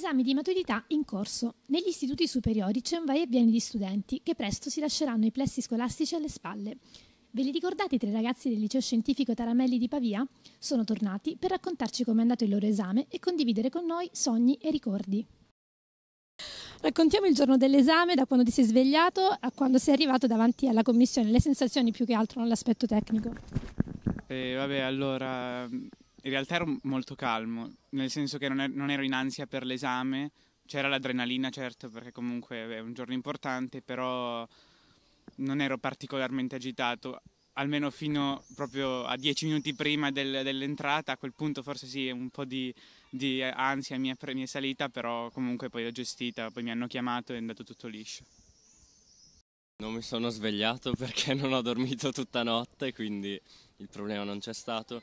Esami di maturità in corso. Negli istituti superiori c'è un vai e vieni di studenti che presto si lasceranno i plessi scolastici alle spalle. Ve li ricordate i tre ragazzi del liceo scientifico Taramelli di Pavia? Sono tornati per raccontarci com'è andato il loro esame e condividere con noi sogni e ricordi. Raccontiamo il giorno dell'esame, da quando ti sei svegliato a quando sei arrivato davanti alla commissione, le sensazioni più che altro, non l'aspetto tecnico. Eh, vabbè, allora, in realtà ero molto calmo, nel senso che non, non ero in ansia per l'esame, c'era l'adrenalina certo perché comunque è un giorno importante, però non ero particolarmente agitato, almeno fino proprio a dieci minuti prima del, dell'entrata, a quel punto forse sì, un po' di, di ansia mi è salita, però comunque poi l'ho gestita, poi mi hanno chiamato e è andato tutto liscio. Non mi sono svegliato perché non ho dormito tutta notte, quindi il problema non c'è stato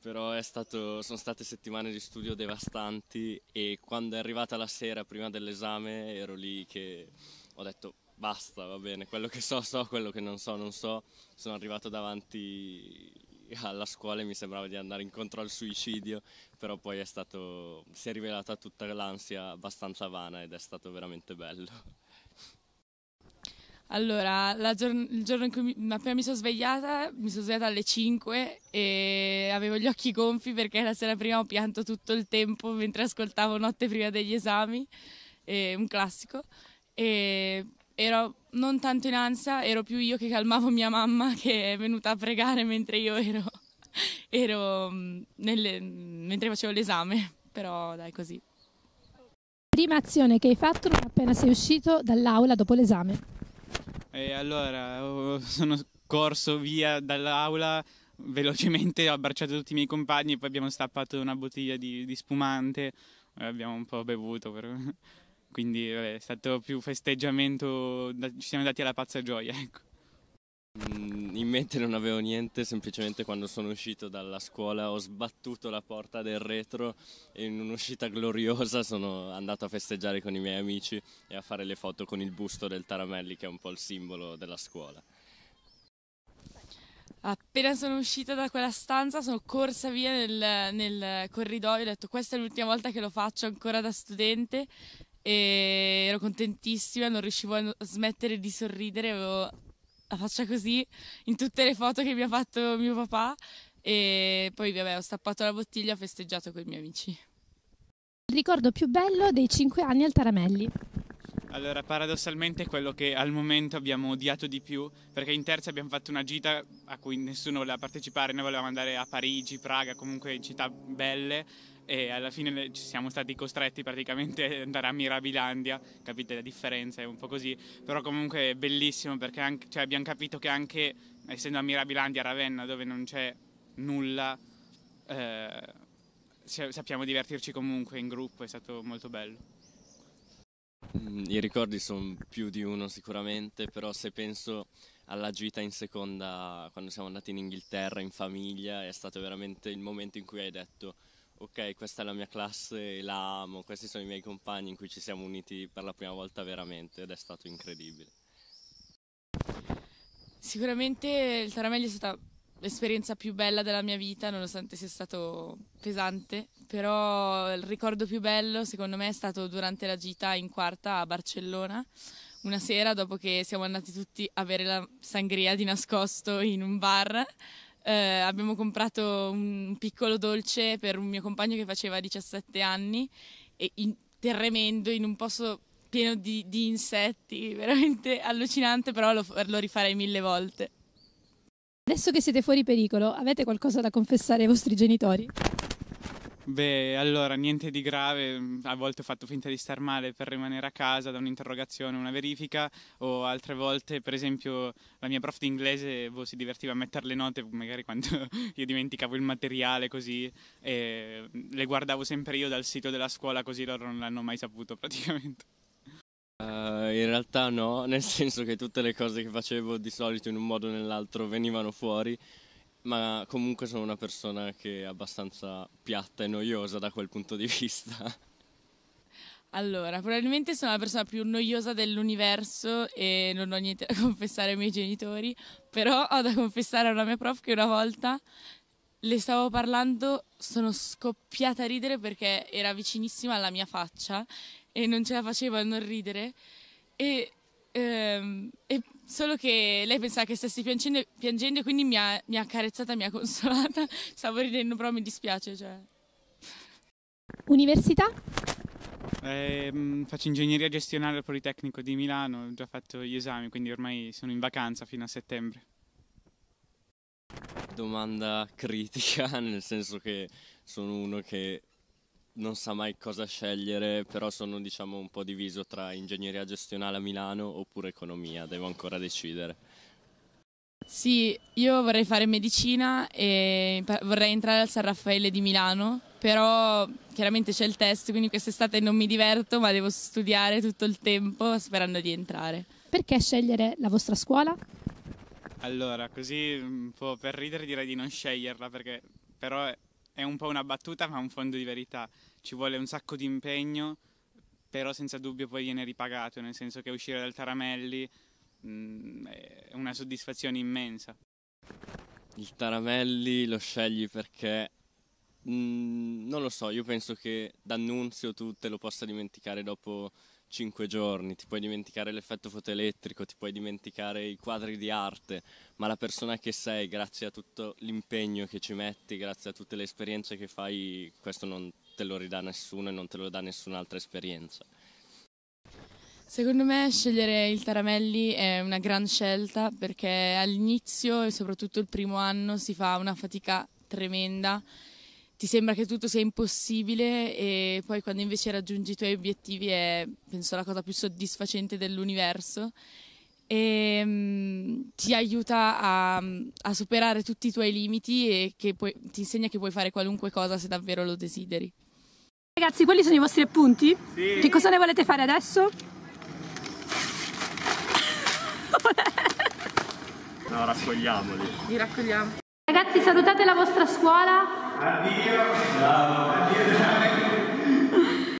però stato, sono state settimane di studio devastanti e quando è arrivata la sera prima dell'esame ero lì che ho detto basta, va bene, quello che so so, quello che non so non so. Sono arrivato davanti alla scuola e mi sembrava di andare incontro al suicidio, però poi è stato, si è rivelata tutta l'ansia abbastanza vana ed è stato veramente bello. Allora, giorn- il giorno in cui mi, appena mi sono svegliata, mi sono svegliata alle 5 e avevo gli occhi gonfi perché la sera prima ho pianto tutto il tempo mentre ascoltavo Notte prima degli esami, un classico. E ero non tanto in ansia, ero più io che calmavo mia mamma che è venuta a pregare mentre io ero, ero mm, nelle, mentre facevo l'esame, però dai così. Prima azione che hai fatto non appena sei uscito dall'aula dopo l'esame? E allora sono corso via dall'aula velocemente, ho abbracciato tutti i miei compagni e poi abbiamo stappato una bottiglia di, di spumante e abbiamo un po' bevuto. Per... Quindi vabbè, è stato più festeggiamento, ci siamo dati alla pazza gioia. Ecco. Mm, in mente non avevo niente, semplicemente quando sono uscito dalla scuola ho sbattuto la porta del retro e in un'uscita gloriosa sono andato a festeggiare con i miei amici e a fare le foto con il busto del Taramelli che è un po' il simbolo della scuola. Appena sono uscita da quella stanza sono corsa via nel, nel corridoio, ho detto questa è l'ultima volta che lo faccio ancora da studente e ero contentissima, non riuscivo a smettere di sorridere, avevo la faccia così in tutte le foto che mi ha fatto mio papà e poi vabbè ho stappato la bottiglia e ho festeggiato con i miei amici. Il ricordo più bello dei cinque anni al Taramelli? Allora, paradossalmente è quello che al momento abbiamo odiato di più, perché in terza abbiamo fatto una gita a cui nessuno voleva partecipare, noi volevamo andare a Parigi, Praga, comunque città belle, e alla fine ci siamo stati costretti praticamente ad andare a Mirabilandia, capite la differenza, è un po' così, però comunque è bellissimo perché anche, cioè abbiamo capito che anche essendo a Mirabilandia, a Ravenna, dove non c'è nulla, eh, sappiamo divertirci comunque in gruppo, è stato molto bello. Mm, I ricordi sono più di uno sicuramente, però se penso alla gita in seconda quando siamo andati in Inghilterra in famiglia è stato veramente il momento in cui hai detto ok, questa è la mia classe, la amo, questi sono i miei compagni in cui ci siamo uniti per la prima volta veramente ed è stato incredibile. Sicuramente il Taramelli è stata l'esperienza più bella della mia vita, nonostante sia stato pesante, però il ricordo più bello secondo me è stato durante la gita in quarta a Barcellona, una sera dopo che siamo andati tutti a bere la sangria di nascosto in un bar eh, abbiamo comprato un piccolo dolce per un mio compagno che faceva 17 anni e in, tremendo in un posto pieno di, di, insetti, veramente allucinante, però lo, lo rifarei mille volte. Adesso che siete fuori pericolo, avete qualcosa da confessare ai vostri genitori? Beh, allora, niente di grave, a volte ho fatto finta di star male per rimanere a casa da un'interrogazione, una verifica, o altre volte, per esempio, la mia prof di inglese boh, si divertiva a mettere le note, magari quando io dimenticavo il materiale così, e le guardavo sempre io dal sito della scuola, così loro non l'hanno mai saputo praticamente. In realtà no, nel senso che tutte le cose che facevo di solito in un modo o nell'altro venivano fuori ma comunque sono una persona che è abbastanza piatta e noiosa da quel punto di vista. Allora, probabilmente sono la persona più noiosa dell'universo e non ho niente da confessare ai miei genitori, però ho da confessare a una mia prof che una volta le stavo parlando, sono scoppiata a ridere perché era vicinissima alla mia faccia e non ce la facevo a non ridere. E, ehm, e solo che lei pensava che stessi piangendo, piangendo e quindi mi ha, mi ha accarezzata, mi ha consolata. Stavo ridendo, però mi dispiace. Cioè. Università? Eh, faccio ingegneria gestionale al Politecnico di Milano, ho già fatto gli esami, quindi ormai sono in vacanza fino a settembre. Domanda critica, nel senso che sono uno che non sa mai cosa scegliere, però sono diciamo un po' diviso tra ingegneria gestionale a Milano oppure economia, devo ancora decidere. Sì, io vorrei fare medicina e vorrei entrare al San Raffaele di Milano, però chiaramente c'è il test, quindi quest'estate non mi diverto, ma devo studiare tutto il tempo sperando di entrare. Perché scegliere la vostra scuola? Allora, così un po' per ridere direi di non sceglierla, perché però è un po' una battuta ma un fondo di verità. Ci vuole un sacco di impegno, però senza dubbio poi viene ripagato, nel senso che uscire dal Taramelli Mm, è una soddisfazione immensa. Il Taramelli lo scegli perché mh, mm, non lo so, io penso che d'annunzio tu te lo possa dimenticare dopo cinque giorni, ti puoi dimenticare l'effetto fotoelettrico, ti puoi dimenticare i quadri di arte, ma la persona che sei, grazie a tutto l'impegno che ci metti, grazie a tutte le esperienze che fai, questo non te lo ridà nessuno e non te lo dà nessun'altra esperienza. Secondo me scegliere il Taramelli è una gran scelta perché all'inizio e soprattutto il primo anno si fa una fatica tremenda, ti sembra che tutto sia impossibile e poi quando invece raggiungi i tuoi obiettivi è penso la cosa più soddisfacente dell'universo e um, ti aiuta a, a, superare tutti i tuoi limiti e puoi, ti insegna che puoi fare qualunque cosa se davvero lo desideri. Ragazzi, quelli sono i vostri appunti? Sì. Che cosa ne volete fare adesso? No, raccogliamoli. Li raccogliamo. Ragazzi, salutate la vostra scuola. Adiós. Bravo.